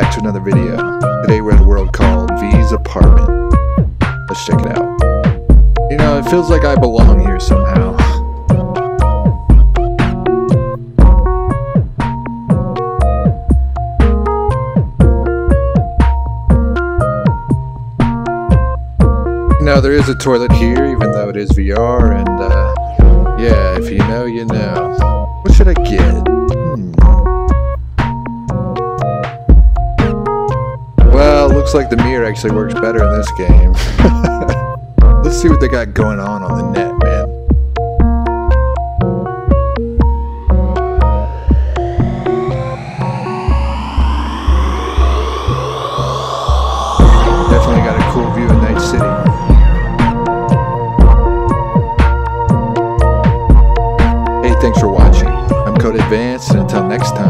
back to another video. Today we're at a world called V's Apartment. Let's check it out. You know, it feels like I belong here somehow. Now there is a toilet here, even though it is VR, and uh, yeah, if you know, you know. What should I get? Looks like the mirror actually works better in this game. Let's see what they got going on on the net, man. Definitely got a cool view of Night City. thanks for watching. I'm Codeadvanced, and until next time.